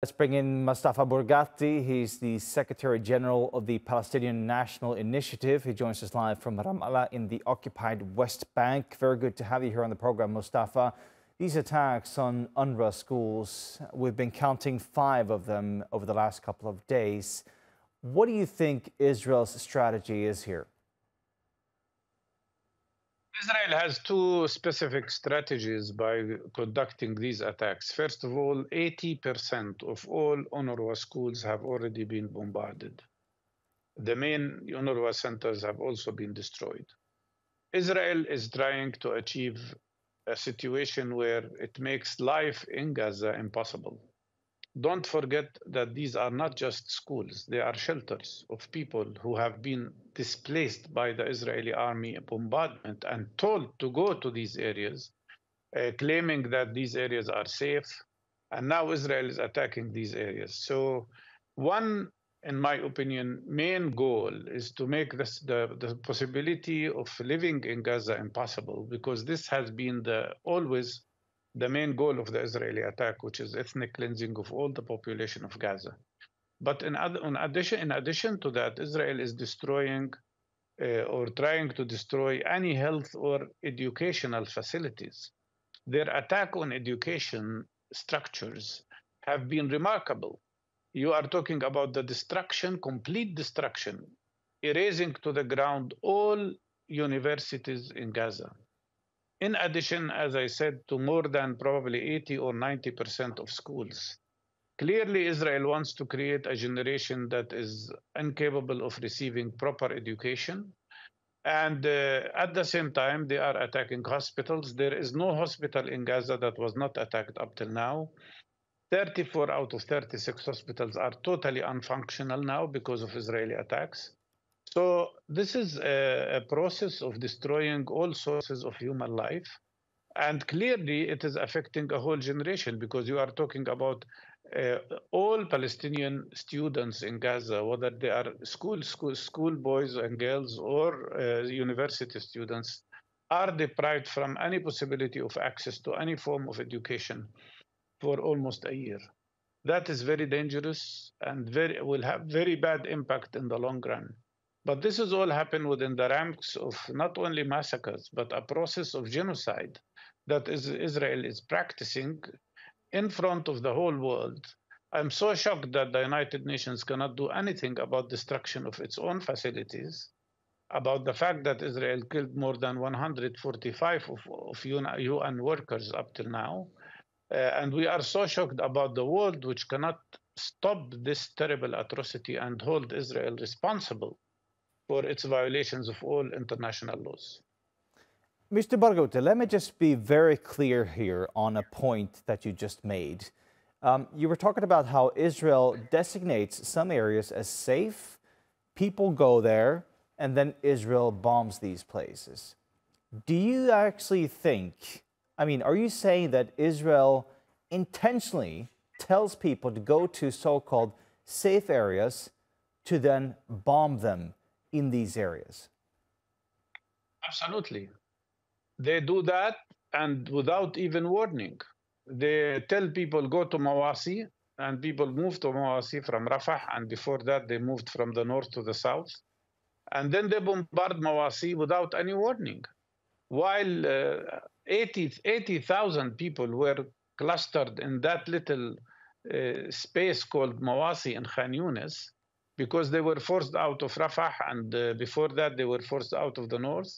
Let's bring in Mustafa Barghouti. He's the Secretary General of the Palestinian National Initiative. He joins us live from Ramallah in the occupied West Bank. Very good to have you here on the program, Mustafa. These attacks on UNRWA schools, we've been counting five of them over the last couple of days. What do you think Israel's strategy is here? Israel has two specific strategies by conducting these attacks. First of all, 80% of all UNRWA schools have already been bombarded. The main UNRWA centers have also been destroyed. Israel is trying to achieve a situation where it makes life in Gaza impossible don't forget that these are not just schools, they are shelters of people who have been displaced by the Israeli army bombardment and told to go to these areas, uh, claiming that these areas are safe. And now Israel is attacking these areas. So, one, in my opinion, main goal is to make this, the, the possibility of living in Gaza impossible because this has been the always the main goal of the Israeli attack, which is ethnic cleansing of all the population of Gaza. But in, addition, in addition to that, Israel is destroying uh, or trying to destroy any health or educational facilities. Their attack on education structures have been remarkable. You are talking about the destruction, complete destruction, erasing to the ground all universities in Gaza in addition, as I said, to more than probably 80 or 90% of schools. Clearly, Israel wants to create a generation that is incapable of receiving proper education. And uh, at the same time, they are attacking hospitals. There is no hospital in Gaza that was not attacked up till now. 34 out of 36 hospitals are totally unfunctional now because of Israeli attacks. So this is a, a, process of destroying all sources of human life. And clearly it is affecting a whole generation because you are talking about uh, all Palestinian students in Gaza, whether they are school, school, school boys and girls or uh, university students, are deprived from any possibility of access to any form of education for almost a year. That is very dangerous and very, will have very bad impact in the long run. But this has all happened within the ranks of not only massacres, but a process of genocide that Israel is practicing in front of the whole world. I'm so shocked that the United Nations cannot do anything about destruction of its own facilities, about the fact that Israel killed more than 145 of, of UN workers up till now. Uh, and we are so shocked about the world which cannot stop this terrible atrocity and hold Israel responsible for its violations of all international laws. Mr. Barghouti, let me just be very clear here on a point that you just made. Um, you were talking about how Israel designates some areas as safe, people go there, and then Israel bombs these places. Do you actually think, I mean, are you saying that Israel intentionally tells people to go to so called safe areas to then bomb them in these areas? Absolutely. They do that and without even warning. They tell people go to Mawasi and people move to Mawasi from Rafah and before that they moved from the north to the south. And then they bombard Mawasi without any warning. While uh, 80,000 80, people were clustered in that little uh, space called Mawasi in Khan Yunis, because they were forced out of Rafah, and uh, before that, they were forced out of the north.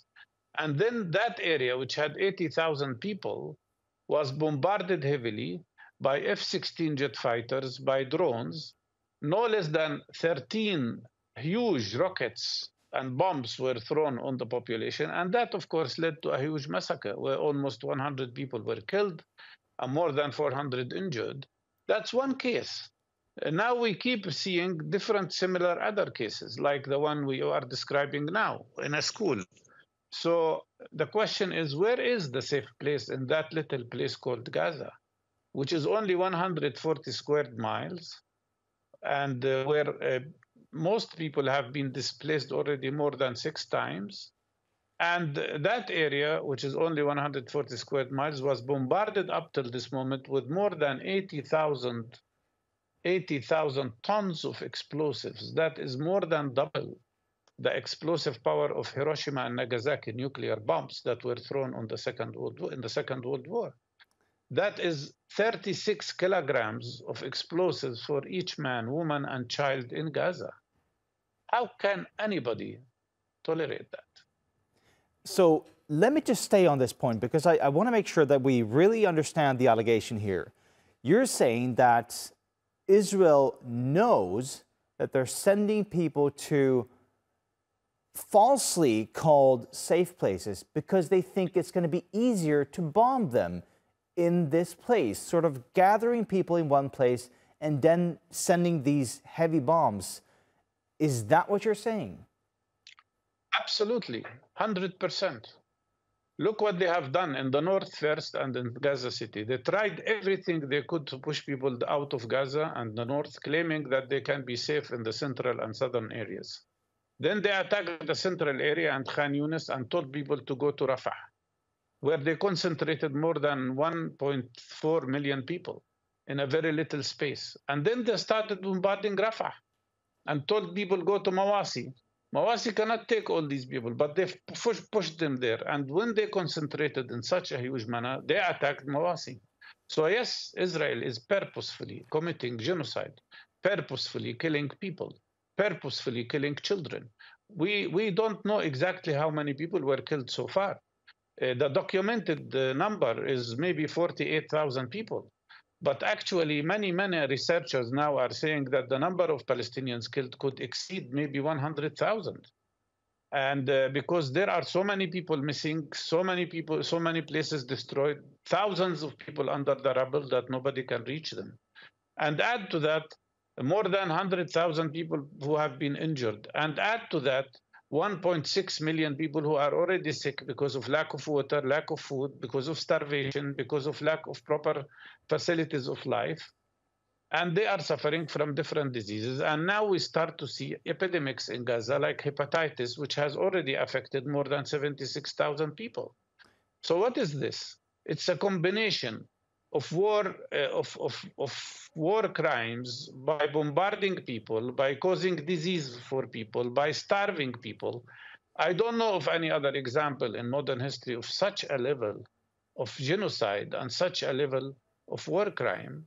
And then that area, which had 80,000 people, was bombarded heavily by F 16 jet fighters, by drones. No less than 13 huge rockets and bombs were thrown on the population. And that, of course, led to a huge massacre where almost 100 people were killed and more than 400 injured. That's one case. Now we keep seeing different similar other cases, like the one we are describing now in a school. So the question is, where is the safe place in that little place called Gaza, which is only 140 square miles, and uh, where uh, most people have been displaced already more than six times. And that area, which is only 140 square miles, was bombarded up till this moment with more than 80,000 80,000 tons of explosives. That is more than double the explosive power of Hiroshima and Nagasaki nuclear bombs that were thrown on the Second World War, in the Second World War. That is 36 kilograms of explosives for each man, woman, and child in Gaza. How can anybody tolerate that? So let me just stay on this point because I, I want to make sure that we really understand the allegation here. You're saying that Israel knows that they're sending people to falsely called safe places because they think it's going to be easier to bomb them in this place, sort of gathering people in one place and then sending these heavy bombs. Is that what you're saying? Absolutely, 100%. Look what they have done in the north first and in Gaza City. They tried everything they could to push people out of Gaza and the north, claiming that they can be safe in the central and southern areas. Then they attacked the central area and Khan Yunis and told people to go to Rafah, where they concentrated more than 1.4 million people in a very little space. And then they started bombarding Rafah and told people to go to Mawasi. Mawasi cannot take all these people, but they push, pushed them there. And when they concentrated in such a huge manner, they attacked Mawasi. So yes, Israel is purposefully committing genocide, purposefully killing people purposefully killing children. We, we don't know exactly how many people were killed so far. Uh, the documented uh, number is maybe 48,000 people. But actually, many, many researchers now are saying that the number of Palestinians killed could exceed maybe 100,000. And uh, because there are so many people missing, so many people, so many places destroyed, thousands of people under the rubble that nobody can reach them. And add to that, more than 100,000 people who have been injured. And add to that 1.6 million people who are already sick because of lack of water, lack of food, because of starvation, because of lack of proper facilities of life. And they are suffering from different diseases. And now we start to see epidemics in Gaza, like hepatitis, which has already affected more than 76,000 people. So, what is this? It's a combination of war uh, of, of, of war crimes by bombarding people by causing disease for people by starving people. I don't know of any other example in modern history of such a level of genocide and such a level of war crime.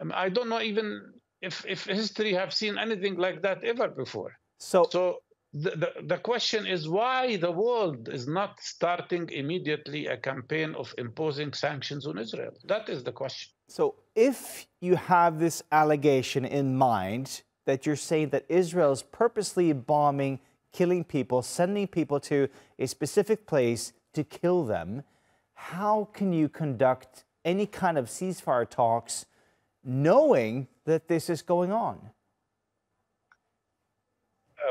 Um, i don't know even if, if history have seen anything like that ever before. So so the, the, question is why the world is not starting immediately a campaign of imposing sanctions on Israel. That is the question. So, if you have this allegation in mind that you're saying that Israel is purposely bombing, killing people, sending people to a specific place to kill them, how can you conduct any kind of ceasefire talks knowing that this is going on?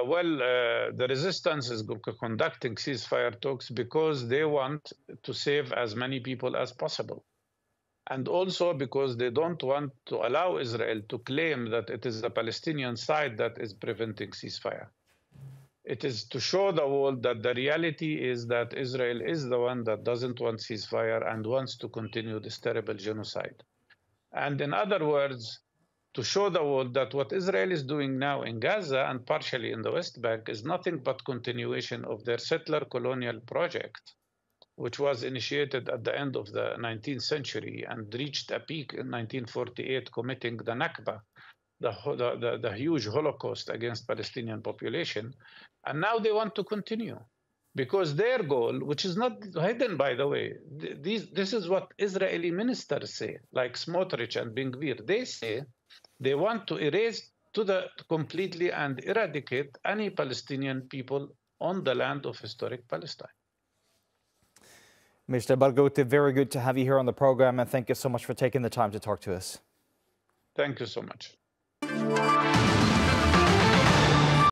Uh, well, uh, the resistance is conducting ceasefire talks because they want to save as many people as possible. And also because they don't want to allow Israel to claim that it is the Palestinian side that is preventing ceasefire. It is to show the world that the reality is that Israel is the one that doesn't want ceasefire and wants to continue this terrible genocide. And in other words, to show the world that what Israel is doing now in Gaza and partially in the West Bank is nothing but continuation of their settler colonial project, which was initiated at the end of the 19th century and reached a peak in 1948, committing the Nakba, the, the, the, huge Holocaust against Palestinian population. And now they want to continue because their goal, which is not hidden, by the way, these, this is what Israeli ministers say, like Smotrich and Ben Gvir. They say they want to erase to the completely and eradicate any Palestinian people on the land of historic Palestine. Mr. Barghouti, very good to have you here on the program, and thank you so much for taking the time to talk to us. Thank you so much.